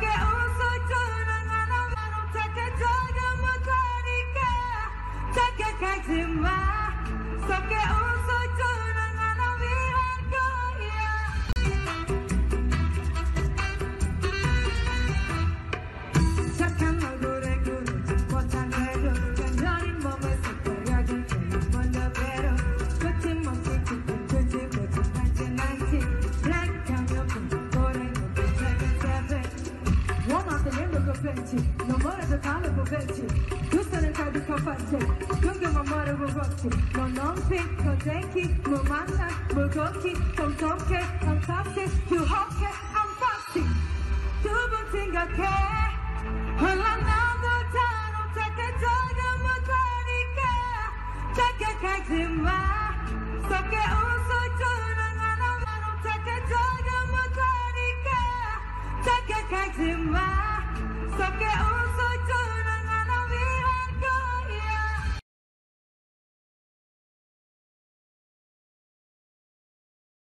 get away. prevented, no more of the power prevented. You still in crowd become fancy. Don't get my mother erupted. No long pick, no denki, no matcha, no goki, no donkey, no toxic, you